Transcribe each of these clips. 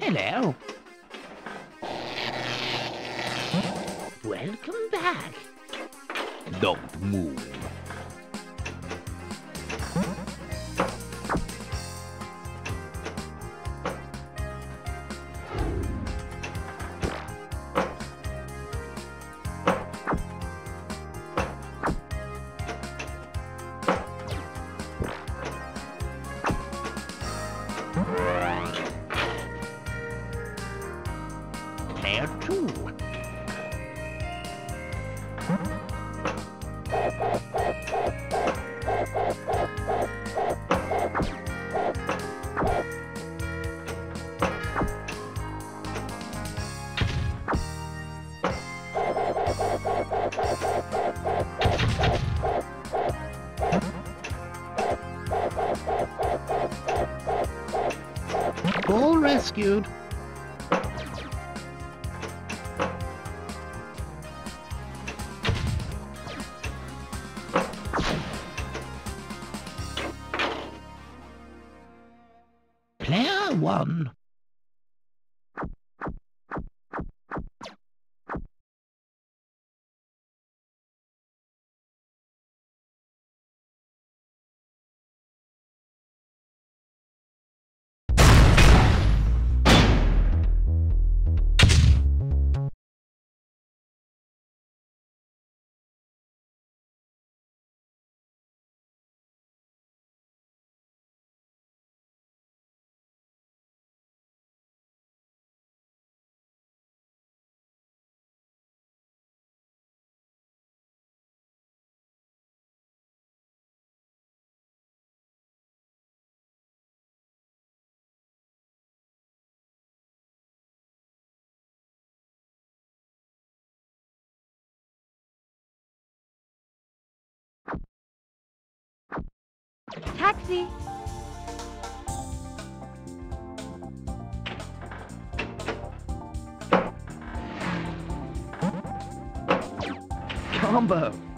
Hello. Welcome back. Don't move. Rescued. Player one. Taxi! Combo.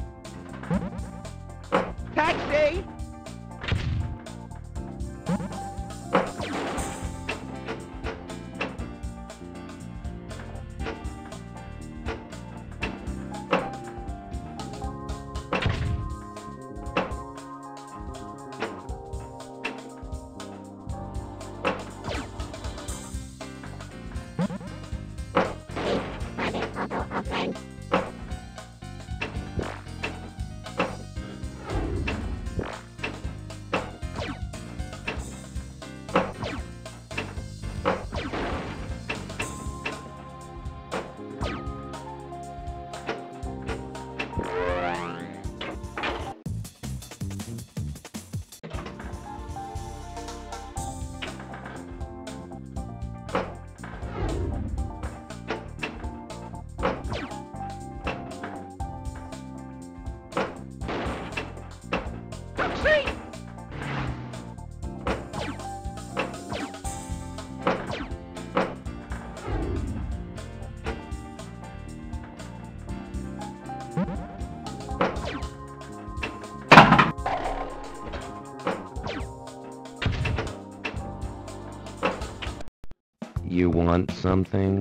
You want something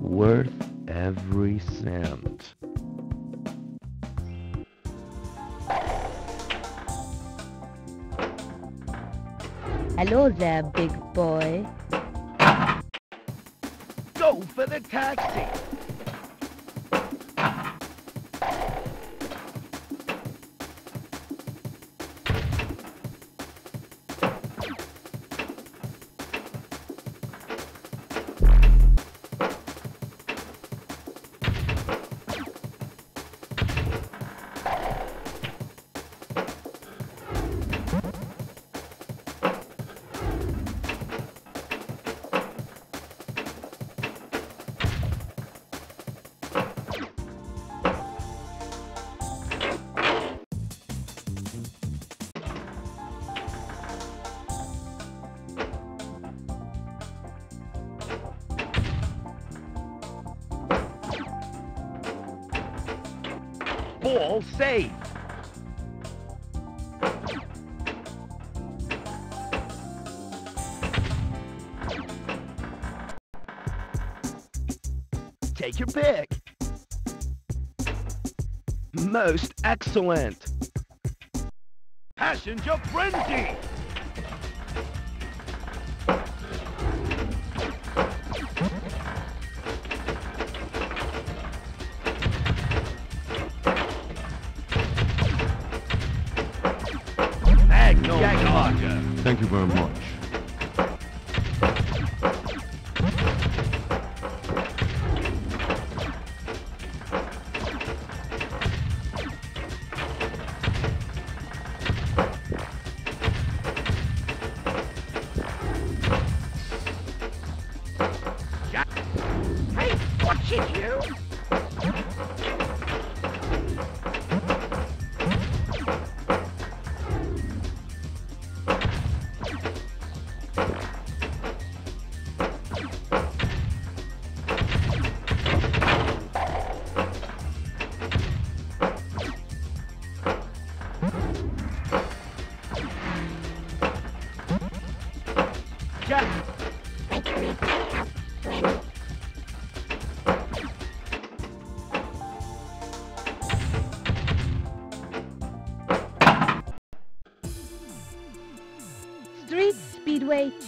worth every cent. Hello there, big boy. Go for the taxi! ball save. Take your pick. Most excellent. Passenger frenzy! Watch you.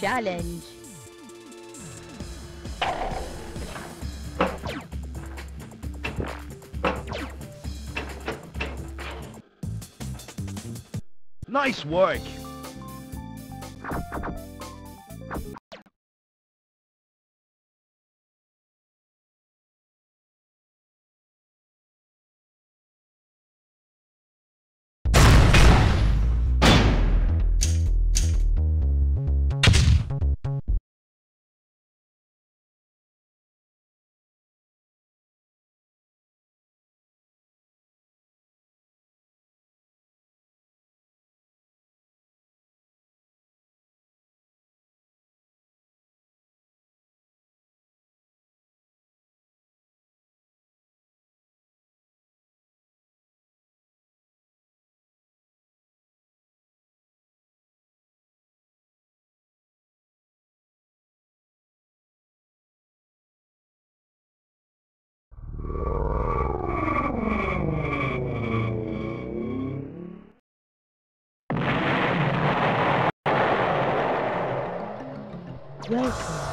Challenge. Nice work. Welcome.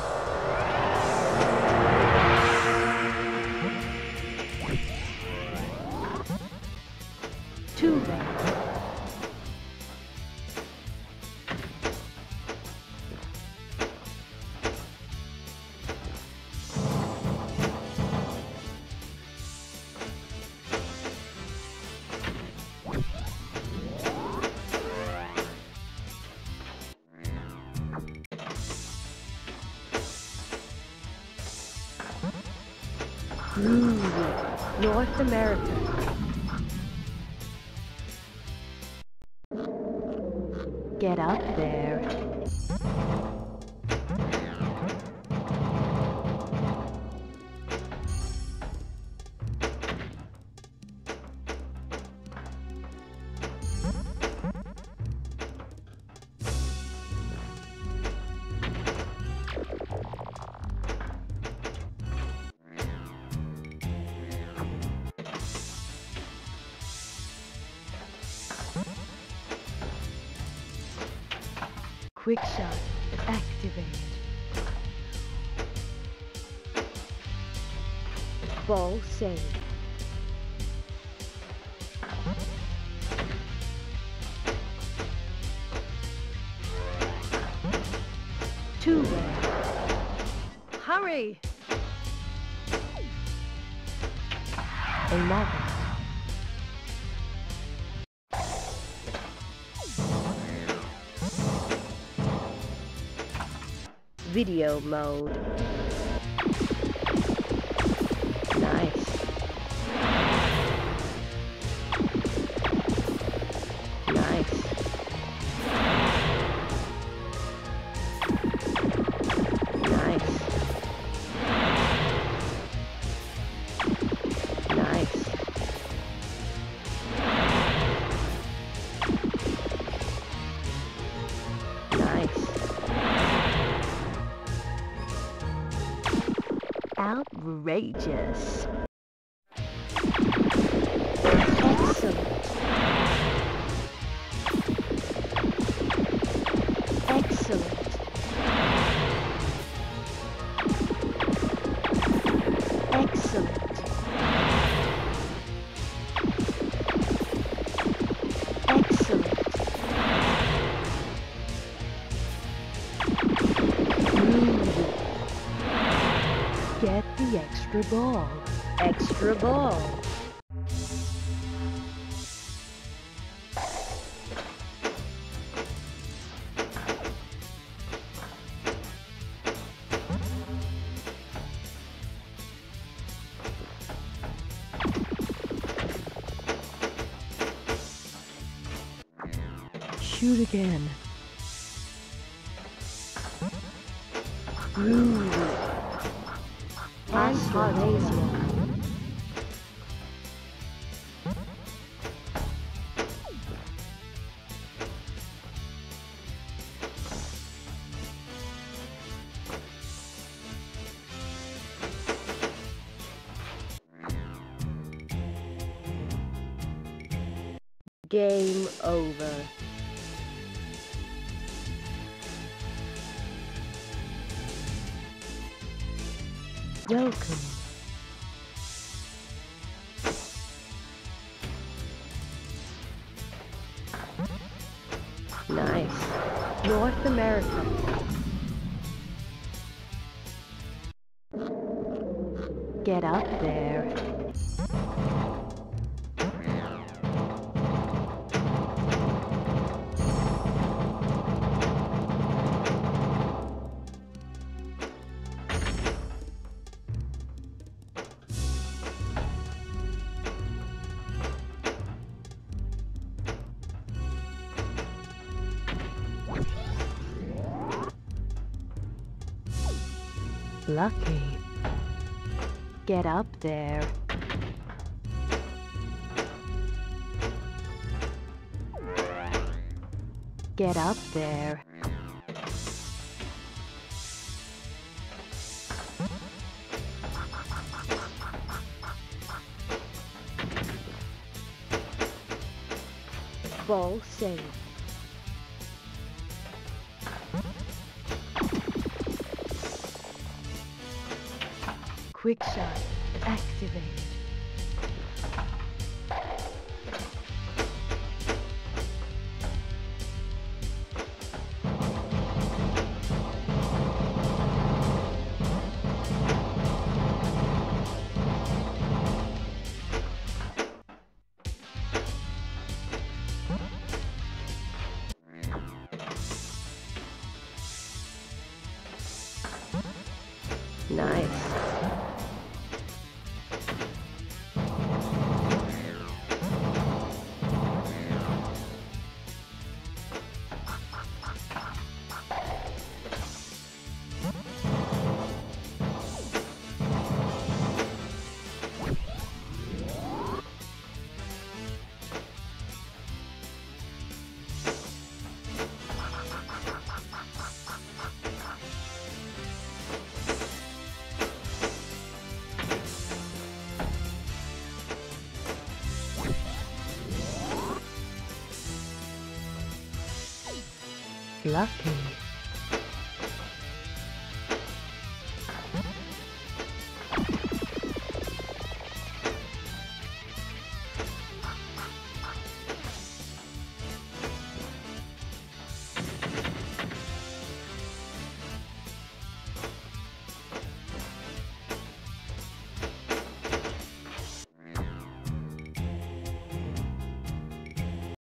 Groovy. North America. Get up there. Quick shot. Activate. Ball save. Two way. Hurry! Eleven. Video mode. Outrageous. Extra ball. Extra ball. Shoot again. Groovy. Game over. Welcome. Nice. North America. Get up there. Lucky. Get up there. Get up there. Ball save. Quick shot activated. Lucky.